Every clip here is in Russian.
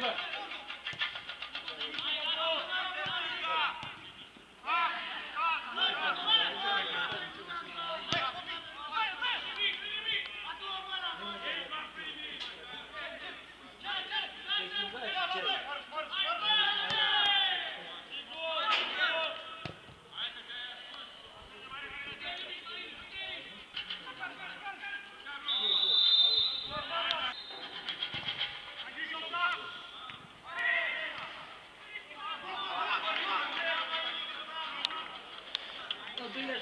thank Remember. Подивись,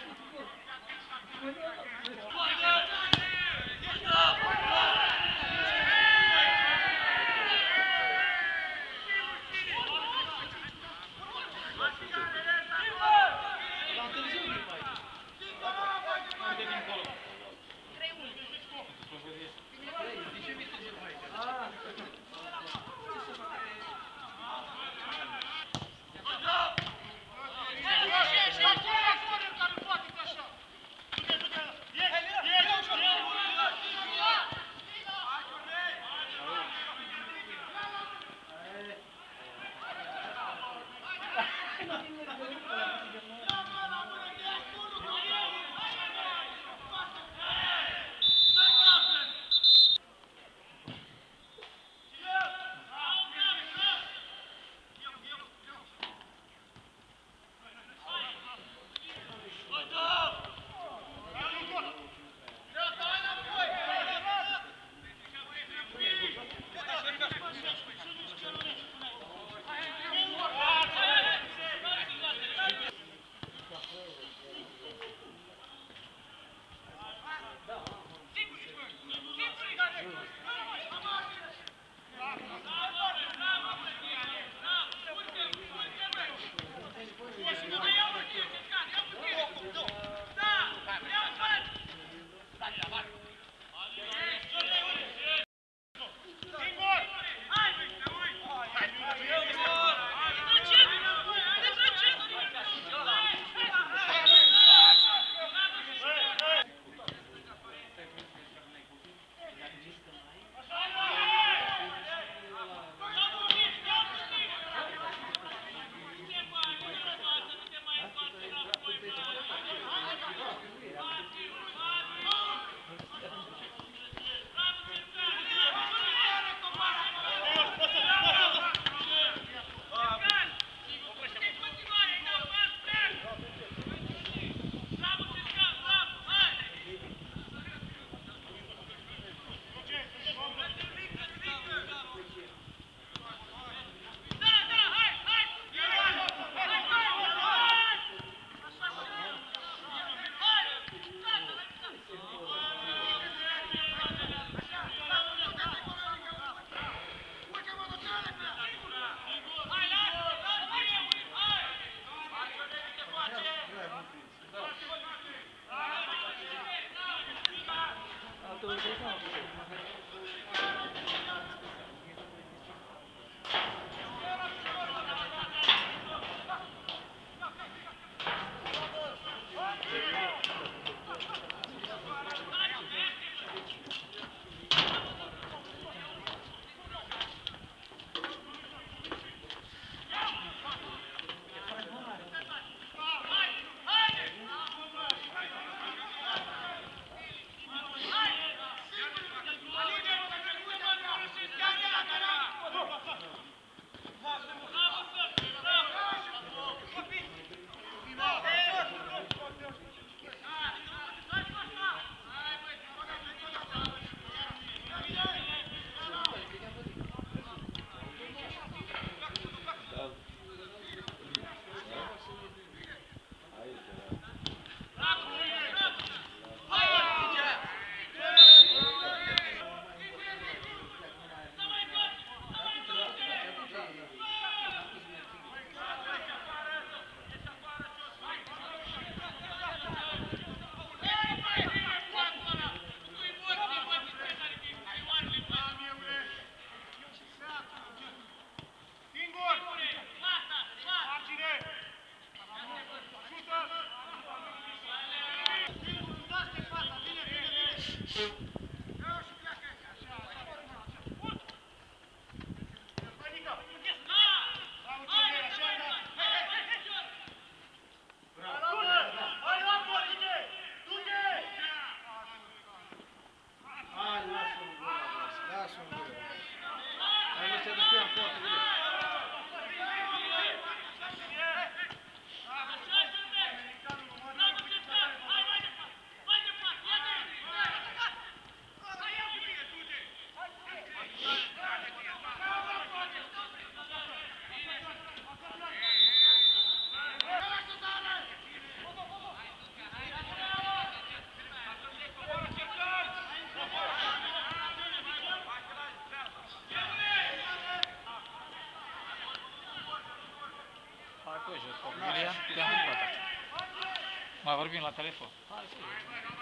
bien la tarea. Ah, sí.